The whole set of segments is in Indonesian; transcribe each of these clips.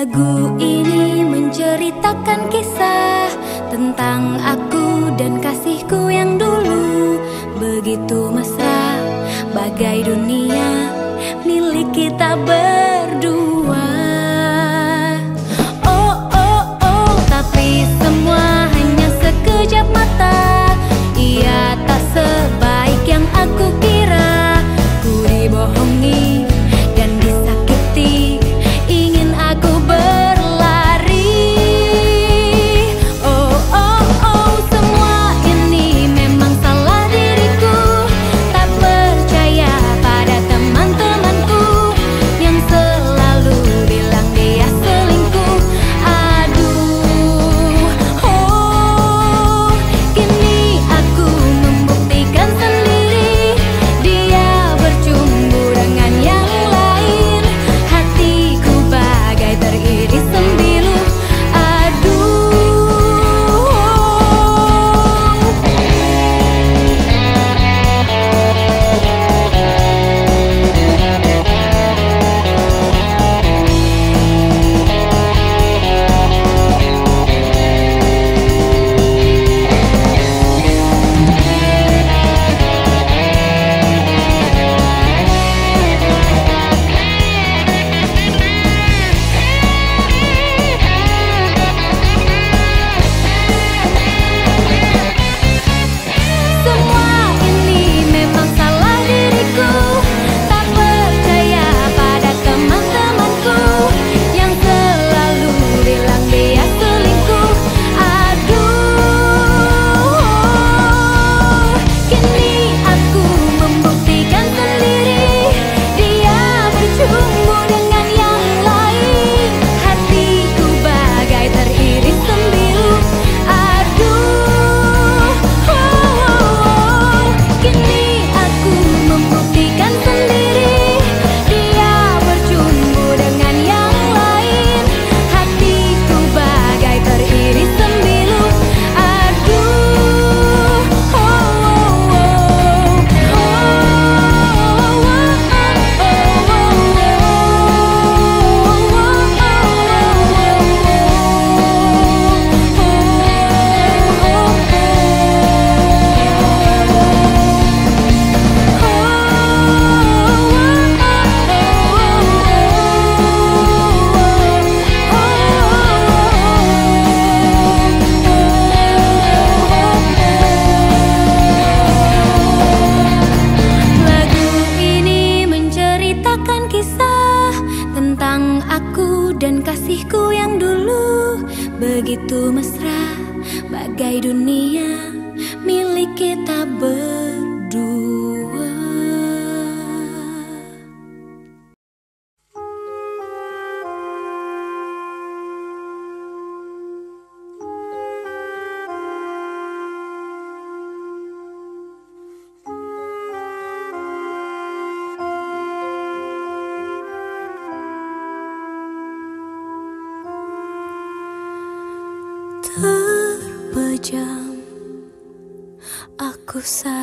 Lagu ini menceritakan kisah tentang aku dan kasihku yang dulu begitu mesra bagai dunia milik kita berdua.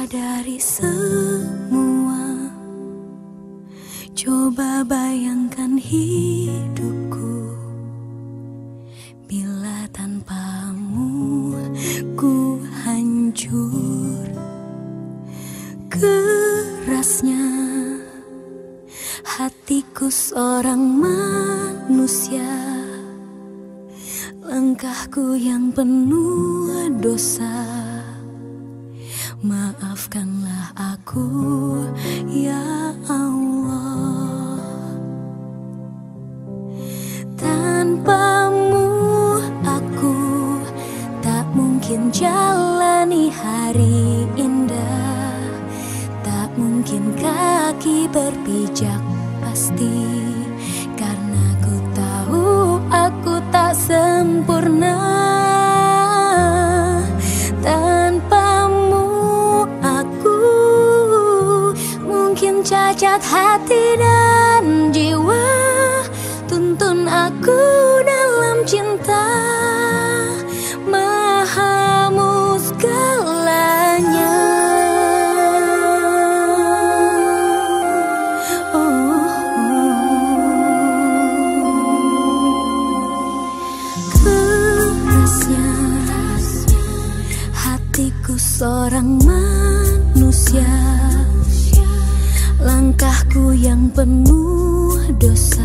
Sadari semua. Coba bayangkan hidupku. Bila tanpamu ku hancur Kerasnya hatiku seorang manusia. Langkahku yang penuh dosa Maafkanlah aku ya Allah. Tanpamu aku tak mungkin jalani hari indah. Tak mungkin kaki berpijak pasti. Karena ku tahu aku tak sempurna cacat hati dan jiwa Tuntun aku dalam cinta Mahamu segalanya oh. Kerasnya hatiku seorang manusia Langkahku yang penuh dosa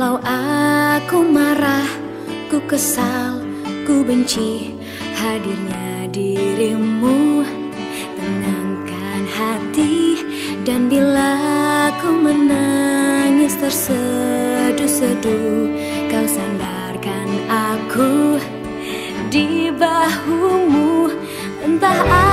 Kalau aku marah, ku kesal, ku benci hadirnya dirimu. Tenangkan hati dan bila ku menangis terseduh-seduh Kau sandarkan aku di bahumu. Entah apa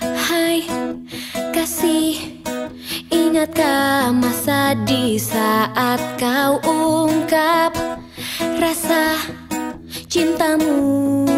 Hai kasih Ingatkah masa di saat kau ungkap Rasa cintamu.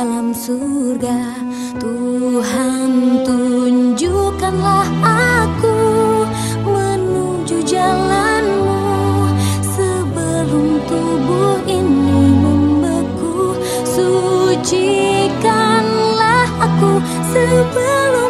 dalam surga. Tuhan tunjukkanlah aku menuju jalanmu. Sebelum tubuh ini membeku Sucikanlah aku sebelum